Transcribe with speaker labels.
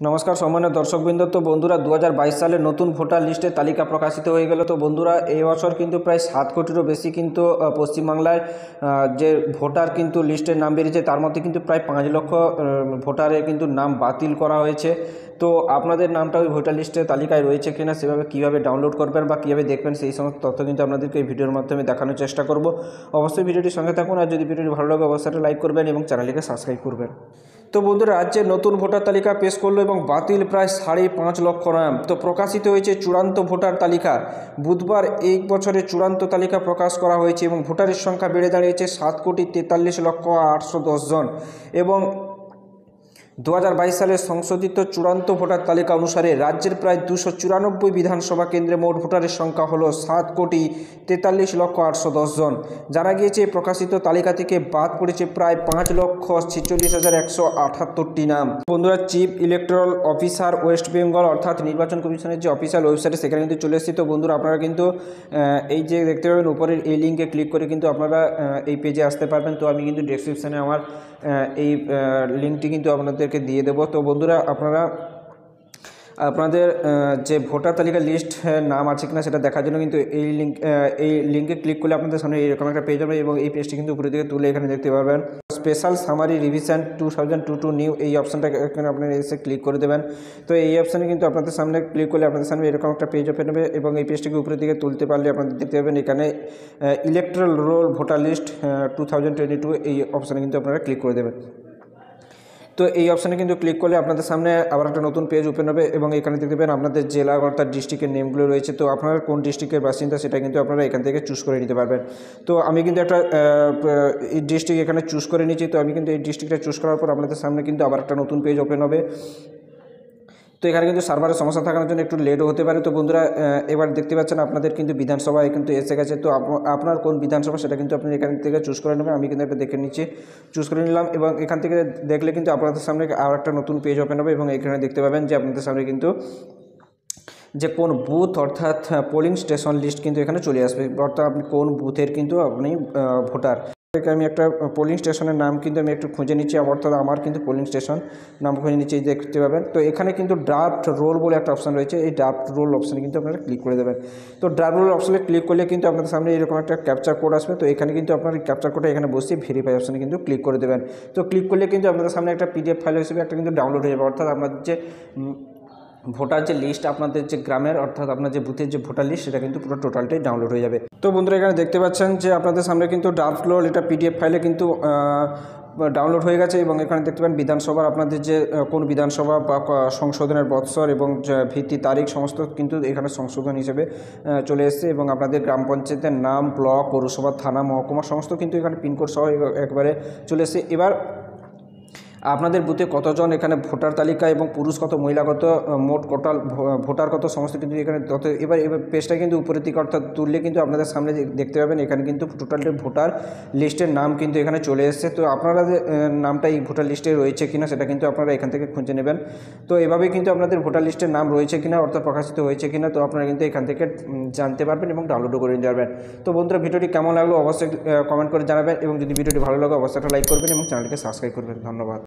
Speaker 1: নমস্কার, সম্মানীয় দর্শকবৃন্দ। তো বন্ধুরা দু হাজার বাইশ সালে নতুন ভোটার লিস্টের তালিকা প্রকাশিত হয়ে গেল। তো বন্ধুরা, এই বছর কিন্তু প্রায় সাত কোটিরও বেশি কিন্তু পশ্চিমবাংলায় যে ভোটার কিন্তু লিস্টের নাম বেরিয়েছে, তার মধ্যে কিন্তু প্রায় পাঁচ লক্ষ ভোটারের কিন্তু নাম বাতিল করা হয়েছে। তো আপনাদের নামটা ওই ভোটার লিস্টের তালিকায় রয়েছে কিনা, সেভাবে কীভাবে ডাউনলোড করবেন বা কীভাবে দেখবেন, সেই সমস্ত তথ্য কিন্তু আপনাদেরকে এই ভিডিওর মাধ্যমে দেখানোর চেষ্টা করব। অবশ্যই ভিডিওটির সঙ্গে থাকুন, আর যদি ভিডিওটি ভালো লাগে, অবশ্যই লাইক করবেন এবং চ্যানেলটিকে সাবস্ক্রাইব করবেন। তো বন্ধুরা, রাজ্যে নতুন ভোটার তালিকা পেশ করল এবং বাতিল প্রায় সাড়ে পাঁচ লক্ষ নাম তো প্রকাশিত হয়েছে চূড়ান্ত ভোটার তালিকা। বুধবার এক বছরের চূড়ান্ত তালিকা প্রকাশ করা হয়েছে এবং ভোটারের সংখ্যা বেড়ে দাঁড়িয়েছে সাত কোটি তেতাল্লিশ লক্ষ আটশো জন। এবং দু সালের সংশোধিত চূড়ান্ত ভোটার তালিকা অনুসারে রাজ্যের প্রায় দুশো চুরানব্বই বিধানসভা কেন্দ্রে মোট ভোটারের সংখ্যা হলো সাত কোটি তেতাল্লিশ লক্ষ আটশো দশ জন। জানা গিয়েছে, প্রকাশিত তালিকা থেকে বাদ পড়েছে প্রায় পাঁচ লক্ষ ছেচল্লিশ হাজার একশো আটাত্তরটি নাম। বন্ধুরা, chief electoral officer West Bengal অর্থাৎ নির্বাচন কমিশনের যে অফিসিয়াল ওয়েবসাইটে, সেখানে কিন্তু চলে এসেছি। তো বন্ধুরা, আপনারা কিন্তু এই যে দেখতে পাবেন, উপরের এই লিঙ্কে ক্লিক করে কিন্তু আপনারা এই পেজে আসতে পারবেন। তো আমি কিন্তু ডেসক্রিপশানে আমার এই লিঙ্কটি কিন্তু আপনাদেরকে দিয়ে দেবো। তো বন্ধুরা, আপনারা, আপনাদের যে ভোটার তালিকার লিস্ট নাম আছে কিনা সেটা দেখার জন্য কিন্তু এই লিঙ্ক এই লিঙ্কে ক্লিক করলে আপনাদের সামনে এরকম একটা পেজ হবে এবং এই পেজটি কিন্তু উপরের দিকে তুলে এখানে দেখতে পারবেন। Special summary revision two thousand two two new এই অপশানটা এখানে আপনারা এসে ক্লিক করে দেবেন। তো এই অপশানে কিন্তু আপনাদের সামনে ক্লিক করলে আপনাদের সামনে এরকম একটা পেজ ওপেন হবে এবং এই পেজটিকে উপরের দিকে তুলতে পারলে আপনাদের দেখতে পাবেন এখানে electoral roll voter list two thousand twenty two এই অপশানে কিন্তু আপনারা ক্লিক করে দেবেন। তো এই অপশানে কিন্তু ক্লিক করলে আপনাদের সামনে আবার একটা নতুন পেজ ওপেন হবে এবং এখানে দেখতে পাবেন আপনাদের জেলা অর্থাৎ ডিস্ট্রিক্টের নেমগুলো রয়েছে। তো আপনারা কোন ডিস্ট্রিক্টের বাসিন্দা সেটা কিন্তু আপনারা এখান থেকে চুজ করে নিতে পারবেন। তো আমি কিন্তু একটা ডিস্ট্রিক্ট এখানে চুজ করে নিয়েছি। তো আমি কিন্তু এই ডিস্ট্রিক্টটা চুজ করার পর আপনাদের সামনে কিন্তু আবার একটা নতুন পেজ ওপেন হবে। তো এখানে কিন্তু সার্ভারের সমস্যা থাকার জন্য একটু লেটও হতে পারে। তো বন্ধুরা এবার দেখতে পাচ্ছেন আপনাদের কিন্তু বিধানসভায় কিন্তু এসে গেছে। তো আপ- আপনার কোন বিধানসভা সেটা কিন্তু আপনি এখান থেকে চুজ করে নেবেন। আমি কিন্তু দেখে নিচ্ছি। চুজ করে নিলাম এবং এখান থেকে দেখলে কিন্তু আপনাদের সামনে আর একটা নতুন পেজ ওপেন হবে এবং এখানে দেখতে পাবেন যে আপনাদের সামনে কিন্তু যে কোন বুথ অর্থাৎ পোলিং স্টেশন লিস্ট কিন্তু এখানে চলে আসবে। অর্থাৎ আপনি কোন বুথের কিন্তু আপনি ভোটার থেকে আমি একটা পোলিং স্টেশনের নাম কিন্তু আমি একটু খুঁজে নিচ্ছি, অর্থাৎ আমার কিন্তু পোলিং স্টেশন নাম খুঁজে নিচ্ছি দেখতে পাবেন। তো এখানে কিন্তু ড্রাফট রোল বলে একটা অপশান রয়েছে, এই ড্রাফট রোল অপশানে কিন্তু আপনারা ক্লিক করে দেবেন। তো ড্রাফট রোল অপশানে ক্লিক করলে কিন্তু আপনাদের সামনে এরকম একটা ক্যাপচার কোড আসবে, তো এখানে কিন্তু আপনার ক্যাপচার কোডটা এখানে বসিয়ে ভেরিফাই অপশানে কিন্তু ক্লিক করে দেবেন। তো ক্লিক করলে কিন্তু আপনাদের সামনে একটা পিডিএফ ফাইল হিসেবে একটা কিন্তু ডাউনলোড হয়ে যাবে, অর্থাৎ আপনাদের যে ভোটার যে লিস্ট আপনাদের যে গ্রামের, অর্থাৎ আপনার যে বুথের যে ভোটার লিস্ট সেটা কিন্তু পুরো টোটালটাই ডাউনলোড হয়ে যাবে। তো বন্ধুরা, এখানে দেখতে পাচ্ছেন যে আপনাদের সামনে কিন্তু ডাউনলোড এটা পিডিএফ ফাইলে কিন্তু ডাউনলোড হয়ে গেছে এবং এখানে দেখতে পাবেন বিধানসভার আপনাদের যে কোন বিধানসভা বা সংশোধনের বৎসর এবং ভিত্তি তারিখ সমস্ত কিন্তু এখানে সংশোধন হিসেবে চলে এসেছে এবং আপনাদের গ্রাম পঞ্চায়েতের নাম, ব্লক, পৌরসভা, থানা, মহকুমা, সমস্ত কিন্তু এখানে পিনকোড সহ একবারে চলে এসেছে। এবার আপনাদের বুথে কতজন এখানে ভোটার তালিকা এবং পুরুষ কত, মহিলা কত মোট টোটাল ভোটার কত, সমস্ত কিন্তু এখানে তত এবার এবার পেজটা কিন্তু উপরের দিকে অর্থাৎ তুললে কিন্তু আপনাদের সামনে দেখতে পাবেন, এখানে কিন্তু টোটালটি ভোটার লিস্টের নাম কিন্তু এখানে চলে এসেছে। তো আপনারা যে নামটা এই ভোটার লিস্টে রয়েছে কিনা সেটা কিন্তু আপনারা এখান থেকে খুঁজে নেবেন। তো এভাবেই কিন্তু আপনাদের ভোটার লিস্টের নাম রয়েছে কিনা, অর্থাৎ প্রকাশিত হয়েছে কিনা, তো আপনারা কিন্তু এখান থেকে জানতে পারবেন এবং ডাউনলোডও করে নিতে পারবেন। তো বন্ধুরা, ভিডিওটি কেমন লাগল অবশ্যই কমেন্ট করে জানাবেন এবং যদি ভিডিওটি ভালো লাগে, অবশ্যই একটা লাইক করবেন এবং চ্যানেলকে সাবস্ক্রাইব করবেন। ধন্যবাদ।